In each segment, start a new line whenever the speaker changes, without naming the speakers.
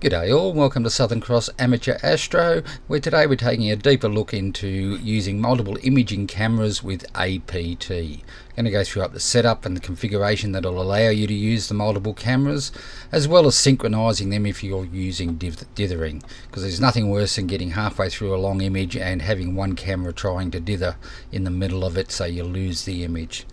G'day all, welcome to Southern Cross Amateur Astro, where today we're taking a deeper look into using multiple imaging cameras with APT. I'm going to go through up the setup and the configuration that will allow you to use the multiple cameras, as well as synchronizing them if you're using dithering, because there's nothing worse than getting halfway through a long image and having one camera trying to dither in the middle of it so you lose the image.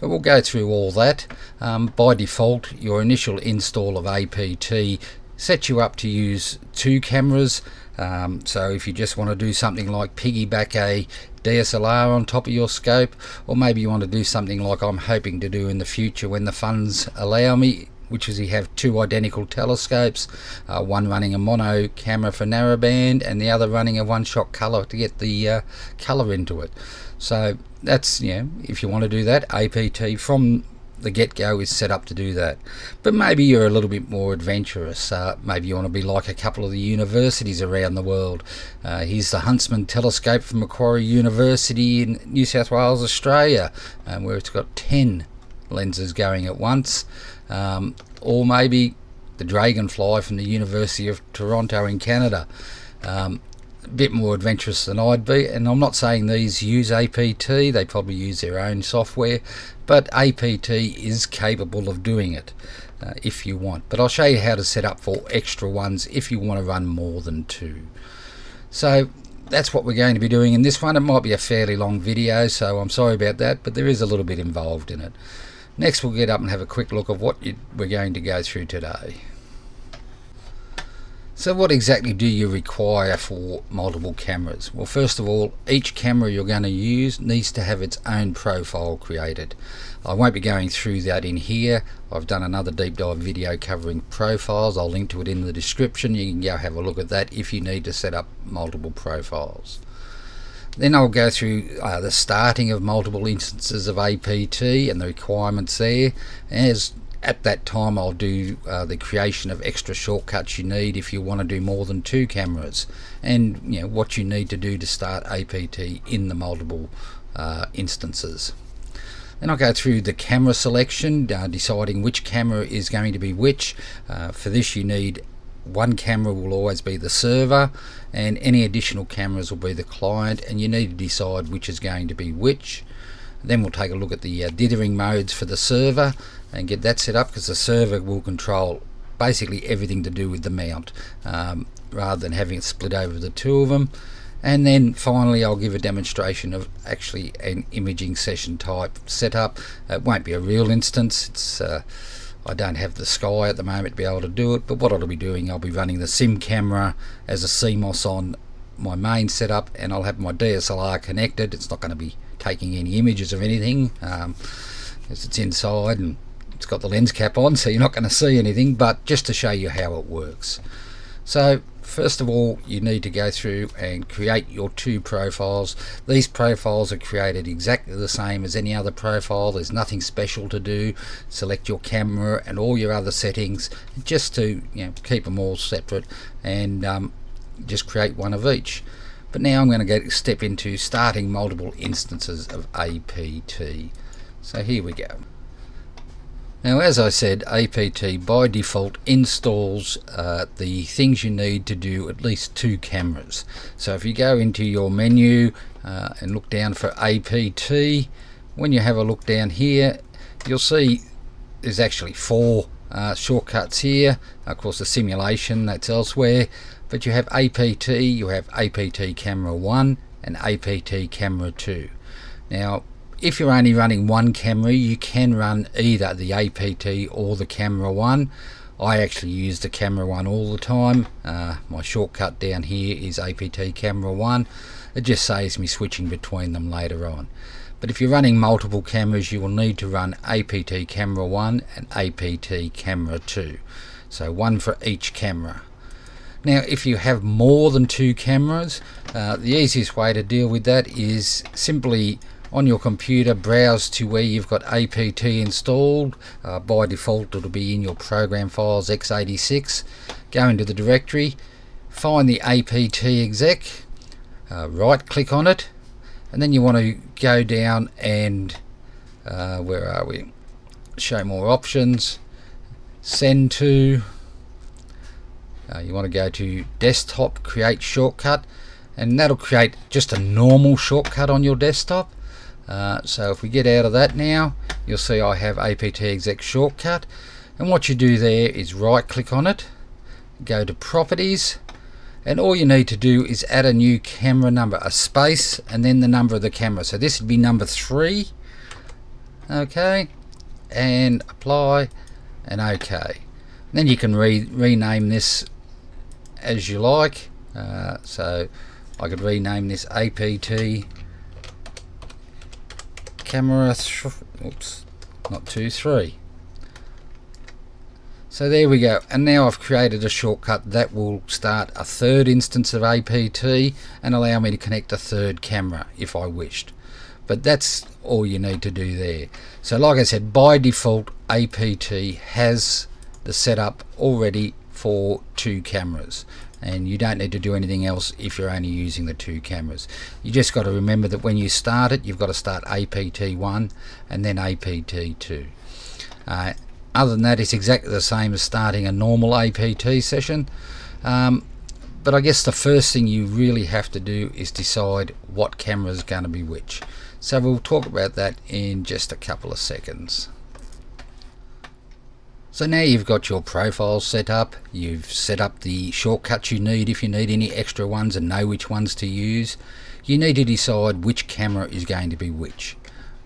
But we'll go through all that. Um, by default, your initial install of APT set you up to use two cameras. Um, so if you just want to do something like piggyback a DSLR on top of your scope or maybe you want to do something like I'm hoping to do in the future when the funds allow me which is you have two identical telescopes uh, one running a mono camera for narrowband and the other running a one-shot color to get the uh, color into it. So that's you know if you want to do that APT from the get-go is set up to do that. But maybe you're a little bit more adventurous. Uh, maybe you want to be like a couple of the universities around the world. Uh, here's the Huntsman telescope from Macquarie University in New South Wales Australia. Um, where it's got 10 lenses going at once. Um, or maybe the Dragonfly from the University of Toronto in Canada. Um, bit more adventurous than I'd be and I'm not saying these use APT they probably use their own software but APT is capable of doing it uh, if you want. But I'll show you how to set up for extra ones if you want to run more than two. So that's what we're going to be doing in this one. It might be a fairly long video so I'm sorry about that but there is a little bit involved in it. Next we'll get up and have a quick look of what you, we're going to go through today so what exactly do you require for multiple cameras? Well first of all each camera you're going to use needs to have its own profile created. I won't be going through that in here. I've done another deep dive video covering profiles. I'll link to it in the description. You can go have a look at that if you need to set up multiple profiles. Then I'll go through uh, the starting of multiple instances of APT and the requirements there. As at that time I'll do uh, the creation of extra shortcuts you need if you want to do more than two cameras and you know what you need to do to start APT in the multiple uh, instances. Then I'll go through the camera selection, uh, deciding which camera is going to be which. Uh, for this you need one camera will always be the server and any additional cameras will be the client and you need to decide which is going to be which. Then we'll take a look at the uh, dithering modes for the server and get that set up because the server will control basically everything to do with the mount um, rather than having it split over the two of them. And then finally I'll give a demonstration of actually an imaging session type setup. It won't be a real instance. It's uh, I don't have the sky at the moment to be able to do it, but what I'll be doing, I'll be running the SIM camera as a CMOS on my main setup and I'll have my DSLR connected. It's not going to be taking any images of anything um, as it's inside and it's got the lens cap on so you're not going to see anything but just to show you how it works. So first of all you need to go through and create your two profiles. These profiles are created exactly the same as any other profile. There's nothing special to do. Select your camera and all your other settings just to you know keep them all separate and um, just create one of each but now I'm going to go step into starting multiple instances of APT. So here we go. Now as I said APT by default installs uh, the things you need to do at least two cameras. So if you go into your menu uh, and look down for APT when you have a look down here you'll see there's actually four uh, shortcuts here of course the simulation that's elsewhere but you have APT, you have APT camera 1 and APT camera 2. Now if you're only running one camera you can run either the APT or the camera 1. I actually use the camera 1 all the time. Uh, my shortcut down here is APT camera 1. It just saves me switching between them later on. But if you're running multiple cameras you will need to run APT camera 1 and APT camera 2. So one for each camera. Now if you have more than two cameras, uh, the easiest way to deal with that is simply on your computer browse to where you've got APT installed. Uh, by default it'll be in your program files x86. Go into the directory, find the APT exec, uh, right click on it and then you want to go down and uh, where are we? Show more options, send to uh, you want to go to desktop create shortcut. And that'll create just a normal shortcut on your desktop. Uh, so if we get out of that now you'll see I have apt exec shortcut. And what you do there is right click on it go to properties and all you need to do is add a new camera number a space and then the number of the camera. So this would be number three. Okay. And apply and okay. Then you can re rename this as you like. Uh, so I could rename this APT camera oops not 2 3 so there we go. And now I've created a shortcut that will start a third instance of APT and allow me to connect a third camera if I wished. But that's all you need to do there. So like I said by default APT has the setup already for two cameras. And you don't need to do anything else if you're only using the two cameras. You just got to remember that when you start it you've got to start APT1 and then APT2 uh, other than that it's exactly the same as starting a normal APT session um, but I guess the first thing you really have to do is decide what camera is going to be which so we'll talk about that in just a couple of seconds so now you've got your profile set up, you've set up the shortcuts you need if you need any extra ones and know which ones to use. You need to decide which camera is going to be which.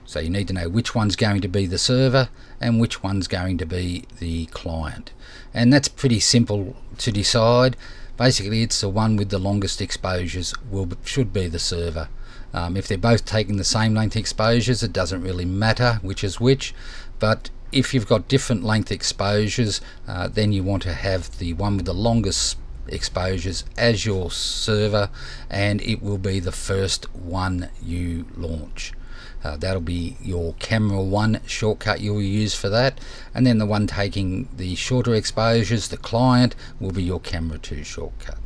So you need to know which one's going to be the server and which one's going to be the client. And that's pretty simple to decide. Basically it's the one with the longest exposures will should be the server. Um, if they're both taking the same length exposures it doesn't really matter which is which but if you've got different length exposures uh, then you want to have the one with the longest exposures as your server and it will be the first one you launch uh, that'll be your camera one shortcut you'll use for that and then the one taking the shorter exposures the client will be your camera 2 shortcut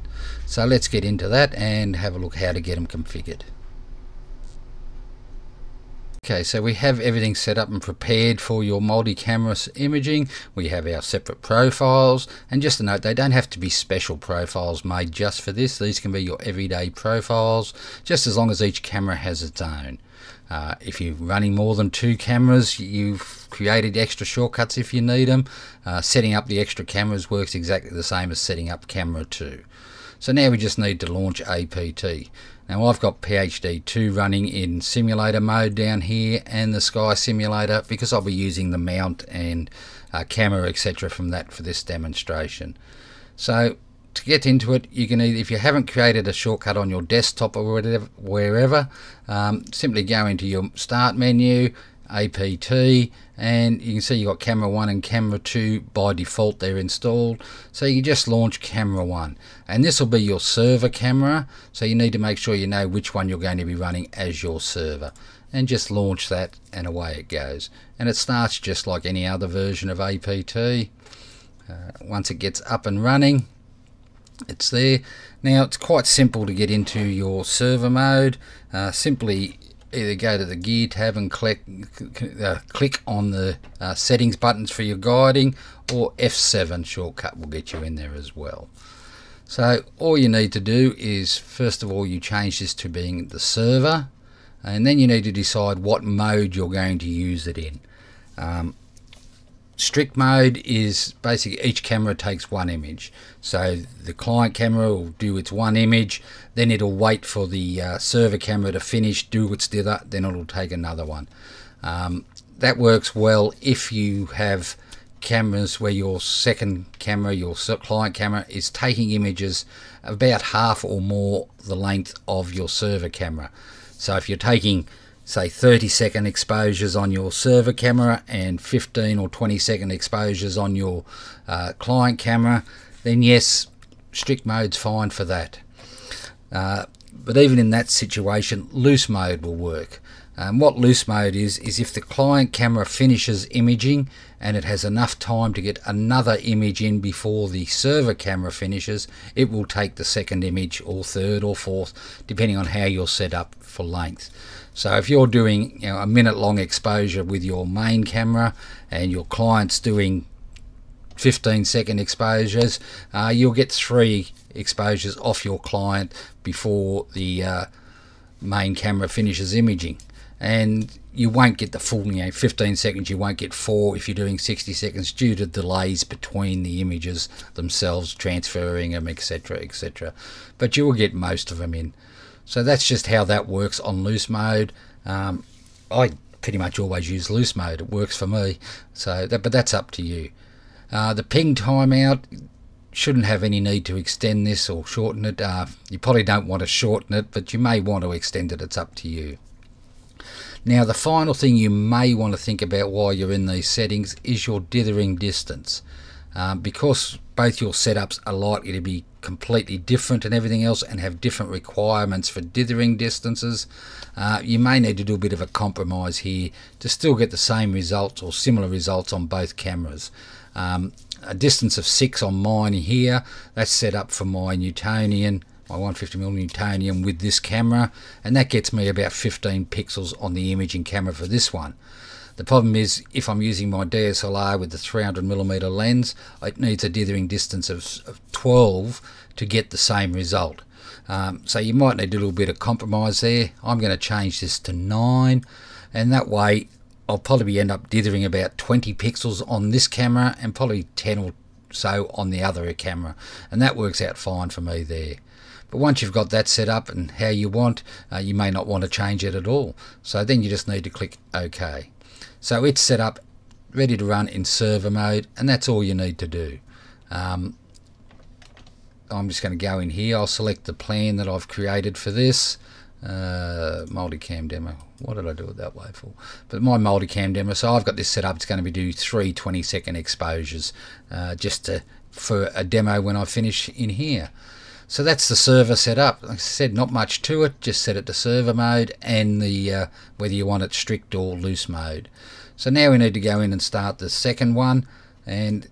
so let's get into that and have a look how to get them configured Okay, so we have everything set up and prepared for your multi-camera imaging. We have our separate profiles, and just a note, they don't have to be special profiles made just for this. These can be your everyday profiles, just as long as each camera has its own. Uh, if you're running more than two cameras, you've created extra shortcuts if you need them. Uh, setting up the extra cameras works exactly the same as setting up camera 2. So now we just need to launch APT. Now I've got PHD2 running in simulator mode down here and the Sky simulator because I'll be using the mount and uh, camera etc from that for this demonstration. So to get into it you can either if you haven't created a shortcut on your desktop or whatever, wherever um, simply go into your start menu APT and you can see you've got camera 1 and camera 2 by default they're installed. So you just launch camera 1 and this will be your server camera. So you need to make sure you know which one you're going to be running as your server. And just launch that and away it goes. And it starts just like any other version of APT uh, once it gets up and running it's there now it's quite simple to get into your server mode uh, simply either go to the gear tab and click, uh, click on the uh, settings buttons for your guiding or F7 shortcut will get you in there as well. So all you need to do is first of all you change this to being the server and then you need to decide what mode you're going to use it in. Um, strict mode is basically each camera takes one image. So the client camera will do its one image then it'll wait for the uh, server camera to finish do its dither then it'll take another one. Um, that works well if you have cameras where your second camera your client camera is taking images about half or more the length of your server camera. So if you're taking say 30 second exposures on your server camera and 15 or 20 second exposures on your uh, client camera then yes strict mode's fine for that. Uh, but even in that situation loose mode will work. Um, what loose mode is is if the client camera finishes imaging and it has enough time to get another image in before the server camera finishes it will take the second image or third or fourth depending on how you're set up for length so if you're doing you know, a minute long exposure with your main camera and your client's doing 15 second exposures, uh, you'll get three exposures off your client before the uh, main camera finishes imaging. And you won't get the full, you know, 15 seconds, you won't get four if you're doing 60 seconds due to delays between the images themselves, transferring them, etc., etc. But you will get most of them in. So that's just how that works on loose mode. Um, I pretty much always use loose mode. It works for me. So, that, but that's up to you. Uh, the ping timeout shouldn't have any need to extend this or shorten it. Uh, you probably don't want to shorten it, but you may want to extend it. It's up to you. Now, the final thing you may want to think about while you're in these settings is your dithering distance. Um, because both your setups are likely to be completely different and everything else and have different requirements for dithering distances, uh, you may need to do a bit of a compromise here to still get the same results or similar results on both cameras. Um, a distance of 6 on mine here, that's set up for my Newtonian my 150mm Newtonian with this camera and that gets me about 15 pixels on the imaging camera for this one. The problem is if I'm using my DSLR with the 300mm lens it needs a dithering distance of, of 12 to get the same result. Um, so you might need a little bit of compromise there. I'm going to change this to 9 and that way I'll probably end up dithering about 20 pixels on this camera and probably 10 or so on the other camera and that works out fine for me there. But once you've got that set up and how you want, uh, you may not want to change it at all. So then you just need to click OK. So it's set up, ready to run in server mode, and that's all you need to do. Um, I'm just going to go in here. I'll select the plan that I've created for this. Uh, multicam demo. What did I do it that way for? But my multicam demo, so I've got this set up. It's going to be do three 20 second exposures uh, just to, for a demo when I finish in here. So that's the server set up. Like I said, not much to it. Just set it to server mode and the uh, whether you want it strict or loose mode. So now we need to go in and start the second one. And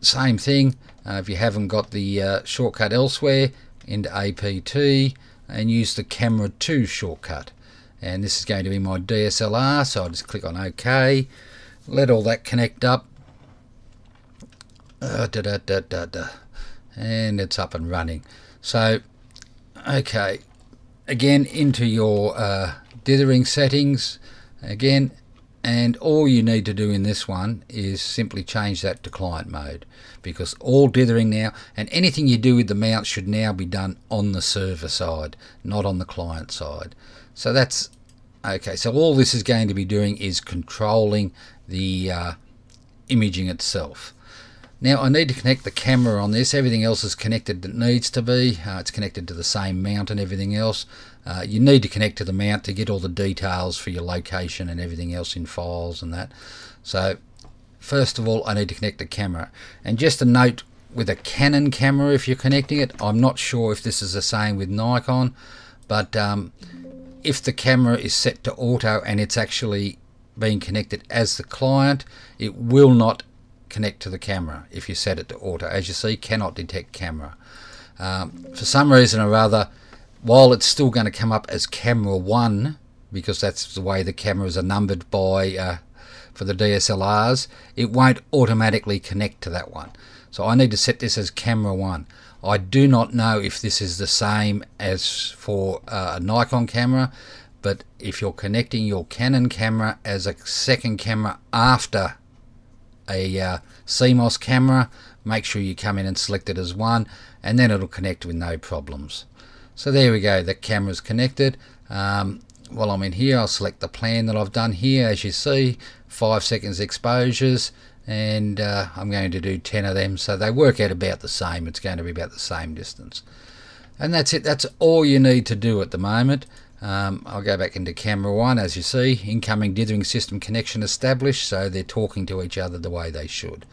same thing. Uh, if you haven't got the uh, shortcut elsewhere, into APT and use the camera 2 shortcut. And this is going to be my DSLR, so I'll just click on OK. Let all that connect up. Uh, da, da, da and it's up and running. So okay again into your uh, dithering settings again and all you need to do in this one is simply change that to client mode because all dithering now and anything you do with the mount should now be done on the server side not on the client side. So that's okay so all this is going to be doing is controlling the uh, imaging itself now I need to connect the camera on this. Everything else is connected that needs to be. Uh, it's connected to the same mount and everything else. Uh, you need to connect to the mount to get all the details for your location and everything else in files and that. So first of all I need to connect the camera. And just a note with a Canon camera if you're connecting it, I'm not sure if this is the same with Nikon, but um, if the camera is set to auto and it's actually being connected as the client, it will not connect to the camera if you set it to auto. As you see, cannot detect camera. Um, for some reason or other, while it's still going to come up as camera 1, because that's the way the cameras are numbered by uh, for the DSLRs, it won't automatically connect to that one. So I need to set this as camera 1. I do not know if this is the same as for uh, a Nikon camera, but if you're connecting your Canon camera as a second camera after a uh, CMOS camera, make sure you come in and select it as one, and then it'll connect with no problems. So there we go, the camera's connected. Um, while I'm in here, I'll select the plan that I've done here. As you see, five seconds exposures, and uh, I'm going to do 10 of them, so they work out about the same. It's going to be about the same distance. And that's it. That's all you need to do at the moment. Um, I'll go back into camera one. As you see incoming dithering system connection established so they're talking to each other the way they should.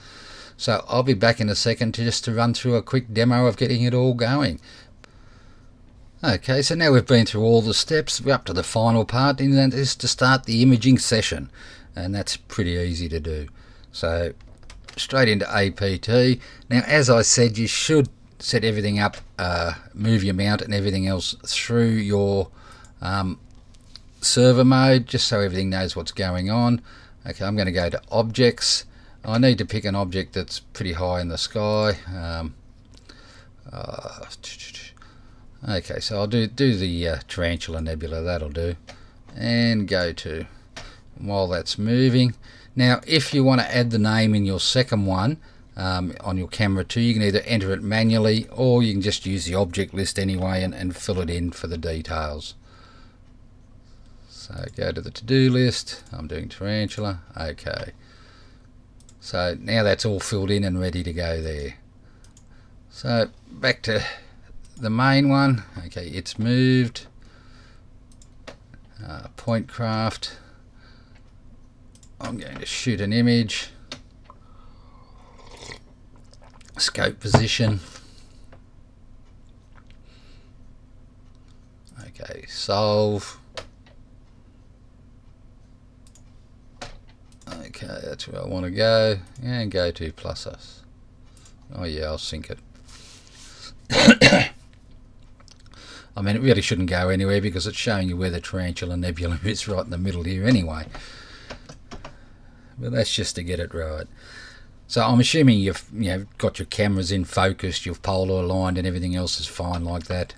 So I'll be back in a second to just to run through a quick demo of getting it all going. Okay so now we've been through all the steps we're up to the final part and that is to start the imaging session. And that's pretty easy to do. So straight into APT now as I said you should set everything up uh, move your mount and everything else through your um, server mode just so everything knows what's going on okay I'm going to go to objects I need to pick an object that's pretty high in the sky. Um, uh, okay, so I'll do do the uh, Tarantula Nebula. That'll do, and go to. While that's moving, now if you want to add the name in your second one um, on your camera too, you can either enter it manually or you can just use the object list anyway and, and fill it in for the details. So go to the to-do list. I'm doing Tarantula. Okay. So now that's all filled in and ready to go there. So back to the main one. Okay, it's moved. Uh, point craft. I'm going to shoot an image. Scope position. Okay, solve. Okay, that's where I want to go. And GoTo++. Oh yeah, I'll sync it. I mean, it really shouldn't go anywhere because it's showing you where the Tarantula Nebula is right in the middle here anyway. But that's just to get it right. So I'm assuming you've you know got your cameras in focus, you've polar aligned and everything else is fine like that.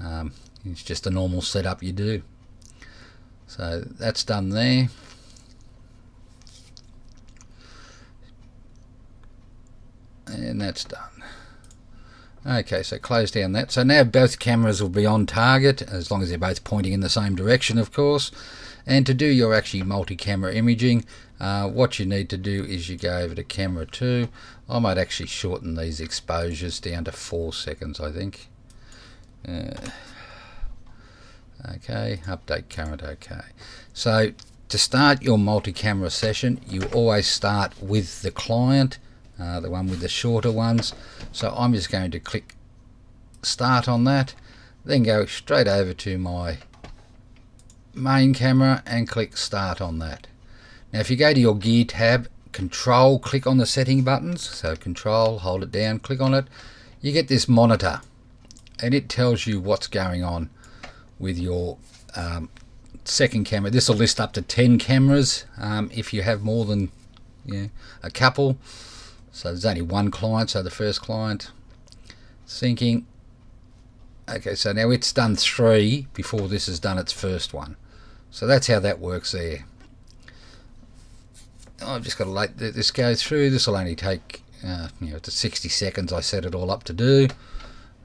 Um, it's just a normal setup you do. So that's done there. And that's done. Okay so close down that. So now both cameras will be on target as long as they're both pointing in the same direction of course. And to do your actually multi-camera imaging uh, what you need to do is you go over to camera 2 I might actually shorten these exposures down to 4 seconds I think. Uh, okay update current okay. So to start your multi-camera session you always start with the client uh, the one with the shorter ones. So I'm just going to click start on that, then go straight over to my main camera and click start on that. Now if you go to your gear tab, control, click on the setting buttons, so control, hold it down, click on it, you get this monitor and it tells you what's going on with your um, second camera. This will list up to 10 cameras um, if you have more than a couple. So there's only one client, so the first client syncing. Okay, so now it's done three before this has done its first one. So that's how that works there. I've just got to let this go through. This will only take, uh, you know, to 60 seconds I set it all up to do.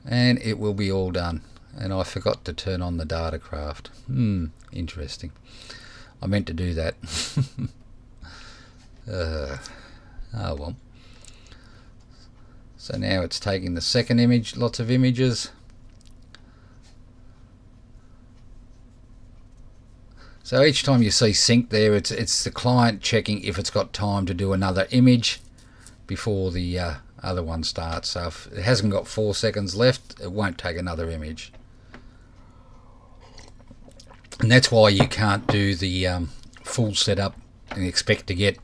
And it will be all done. And I forgot to turn on the Datacraft. Hmm, interesting. I meant to do that. uh, oh well. So now it's taking the second image, lots of images. So each time you see sync there, it's it's the client checking if it's got time to do another image before the uh, other one starts. So if it hasn't got four seconds left, it won't take another image. And that's why you can't do the um, full setup and expect to get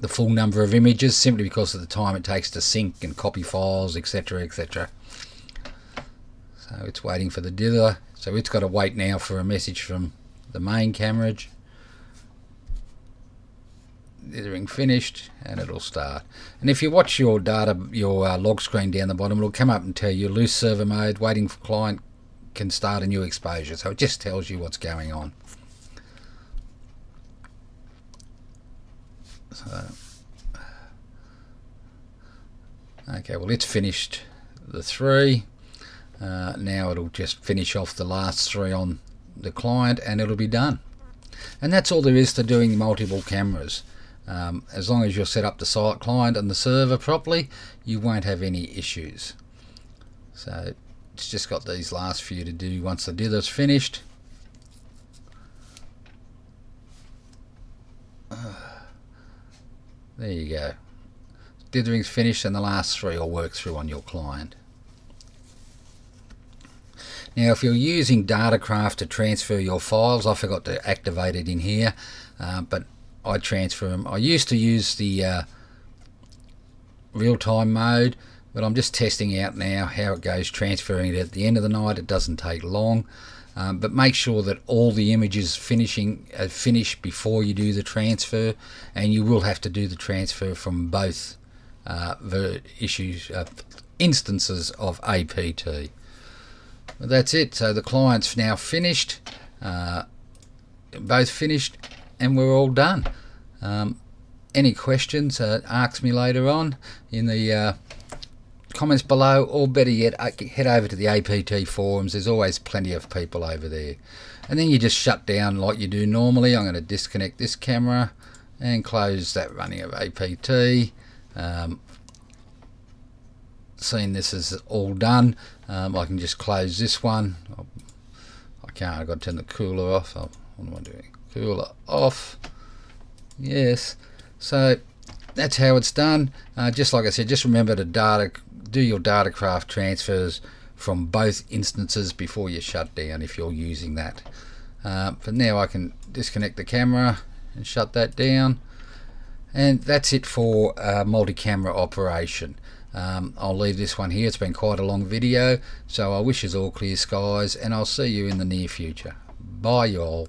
the full number of images simply because of the time it takes to sync and copy files etc etc so it's waiting for the dither so it's got to wait now for a message from the main camera. Dithering finished and it'll start. And if you watch your data your uh, log screen down the bottom it'll come up and tell you loose server mode waiting for client can start a new exposure. So it just tells you what's going on So, okay, well, it's finished the three. Uh, now it'll just finish off the last three on the client and it'll be done. And that's all there is to doing multiple cameras. Um, as long as you're set up the site client and the server properly, you won't have any issues. So it's just got these last few to do once the dither's finished. There you go. Dithering's finished and the last three will work through on your client. Now if you're using Datacraft to transfer your files, I forgot to activate it in here, uh, but I transfer them. I used to use the uh, real-time mode, but I'm just testing out now how it goes transferring it at the end of the night. It doesn't take long. Um, but make sure that all the images finishing uh, finish before you do the transfer and you will have to do the transfer from both uh, the issues uh, instances of APT but that's it. So the client's now finished uh, both finished and we're all done. Um, any questions uh, ask me later on in the uh, comments below, or better yet, uh, head over to the APT forums. There's always plenty of people over there. And then you just shut down like you do normally. I'm going to disconnect this camera and close that running of APT. Um, seeing this is all done, um, I can just close this one. I can't, I've got to turn the cooler off. what am I doing? Cooler off. Yes. So that's how it's done. Uh, just like I said, just remember to data do your Datacraft transfers from both instances before you shut down if you're using that. Uh, now I can disconnect the camera and shut that down. And that's it for uh, multi-camera operation. Um, I'll leave this one here. It's been quite a long video. So I wish you all clear skies and I'll see you in the near future. Bye you all.